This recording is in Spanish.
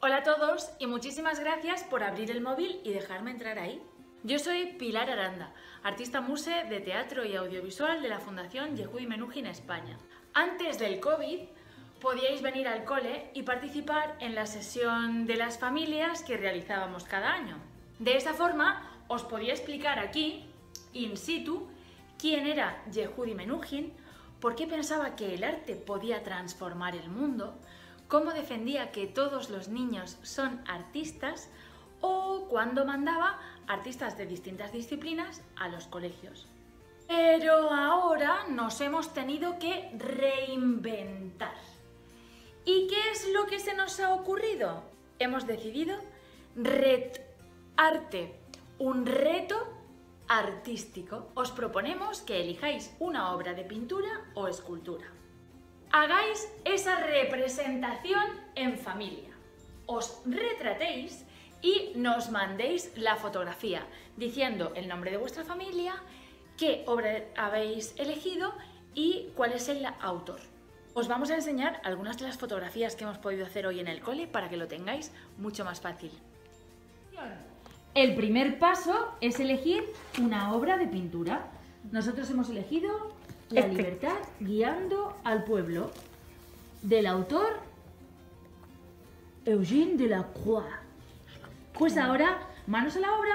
Hola a todos y muchísimas gracias por abrir el móvil y dejarme entrar ahí. Yo soy Pilar Aranda, artista muse de teatro y audiovisual de la Fundación Yehudi Menuhin España. Antes del COVID podíais venir al cole y participar en la sesión de las familias que realizábamos cada año. De esa forma os podía explicar aquí, in situ, quién era Yehudi Menuhin, por qué pensaba que el arte podía transformar el mundo, cómo defendía que todos los niños son artistas o cuándo mandaba artistas de distintas disciplinas a los colegios. Pero ahora nos hemos tenido que reinventar. ¿Y qué es lo que se nos ha ocurrido? Hemos decidido ret arte, un reto artístico. Os proponemos que elijáis una obra de pintura o escultura. Hagáis esa representación en familia. Os retratéis y nos mandéis la fotografía diciendo el nombre de vuestra familia, qué obra habéis elegido y cuál es el autor. Os vamos a enseñar algunas de las fotografías que hemos podido hacer hoy en el cole para que lo tengáis mucho más fácil. El primer paso es elegir una obra de pintura. Nosotros hemos elegido La Este. libertad guiando al pueblo, del autor Eugène Delacroix. Pues ahora, manos a la obra